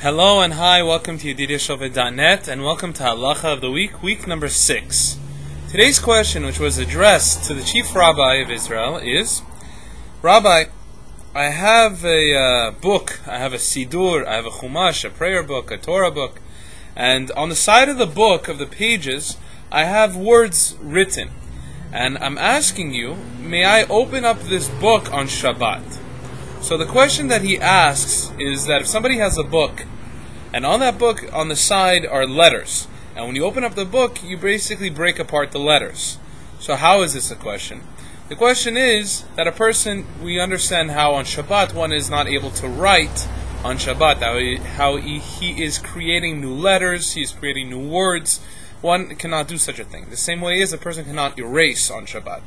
Hello and hi, welcome to YedidiaShofet.net and welcome to Halacha of the Week, week number 6. Today's question, which was addressed to the Chief Rabbi of Israel, is Rabbi, I have a uh, book, I have a Sidur, I have a Chumash, a prayer book, a Torah book, and on the side of the book, of the pages, I have words written. And I'm asking you, may I open up this book on Shabbat? So the question that he asks is that if somebody has a book, and on that book on the side are letters, and when you open up the book, you basically break apart the letters. So how is this a question? The question is that a person, we understand how on Shabbat one is not able to write on Shabbat, how he, how he, he is creating new letters, he is creating new words. One cannot do such a thing. The same way is a person cannot erase on Shabbat.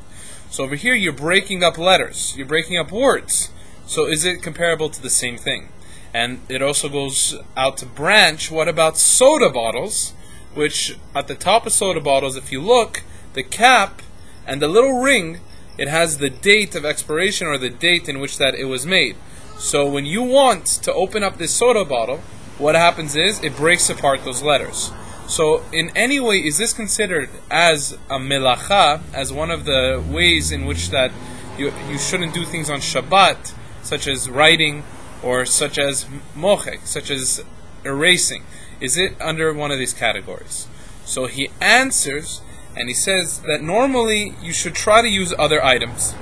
So over here you're breaking up letters, you're breaking up words. So is it comparable to the same thing? And it also goes out to branch. What about soda bottles? Which at the top of soda bottles, if you look, the cap and the little ring, it has the date of expiration or the date in which that it was made. So when you want to open up this soda bottle, what happens is it breaks apart those letters. So in any way, is this considered as a melacha, as one of the ways in which that you, you shouldn't do things on Shabbat? Such as writing, or such as mochek, such as erasing? Is it under one of these categories? So he answers, and he says that normally you should try to use other items.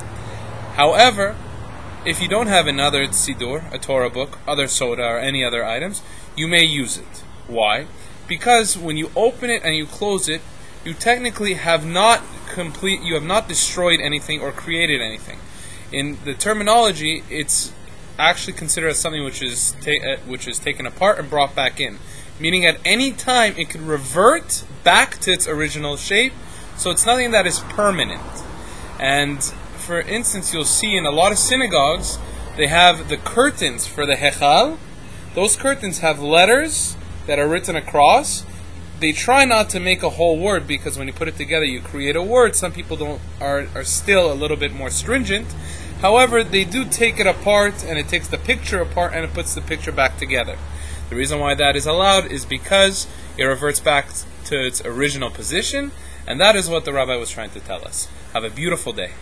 However, if you don't have another tzidur, a Torah book, other soda, or any other items, you may use it. Why? Because when you open it and you close it, you technically have not complete, you have not destroyed anything or created anything in the terminology, it's actually considered as something which is ta- uh, which is taken apart and brought back in, meaning at any time it could revert back to its original shape. So it's nothing that is permanent. And for instance, you'll see in a lot of synagogues they have the curtains for the hechal. Those curtains have letters that are written across. They try not to make a whole word because when you put it together, you create a word. Some people don't are, are still a little bit more stringent, However, they do take it apart and it takes the picture apart and it puts the picture back together. The reason why that is allowed is because it reverts back to its original position, and that is what the rabbi was trying to tell us. Have a beautiful day.